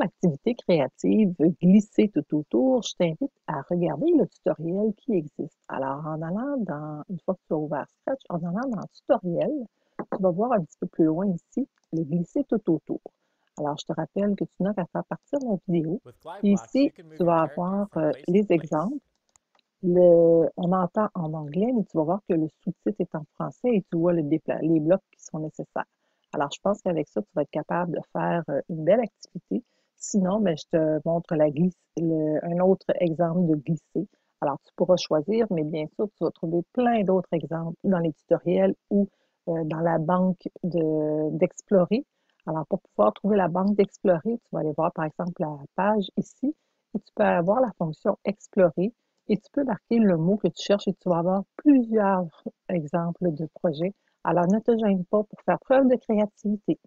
l'activité créative glisser tout autour, je t'invite à regarder le tutoriel qui existe. Alors, en allant dans, une fois que tu as ouvert Sketch, en allant dans tutoriel, tu vas voir un petit peu plus loin ici, le glisser tout autour. Alors, je te rappelle que tu n'as qu'à faire partir la vidéo. Ici, tu vas avoir euh, les exemples. Le, on entend en anglais, mais tu vas voir que le sous-titre est en français et tu vois le les blocs qui sont nécessaires. Alors, je pense qu'avec ça, tu vas être capable de faire euh, une belle activité. Sinon, mais ben, je te montre un autre exemple de glisser. Alors, tu pourras choisir, mais bien sûr, tu vas trouver plein d'autres exemples dans les tutoriels ou euh, dans la banque d'Explorer. Alors, pour pouvoir trouver la banque d'Explorer, tu vas aller voir, par exemple, la page ici, et tu peux avoir la fonction Explorer, et tu peux marquer le mot que tu cherches et tu vas avoir plusieurs exemples de projets alors, ne te gêne pas pour faire preuve de créativité.